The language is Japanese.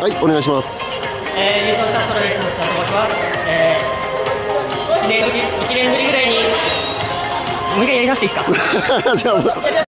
はいお願いしますえー、優勝したソロレッスの下と申します。えー、1年ぶり、1年ぶりぐらいに、もう一回やり直していいですか？じゃあ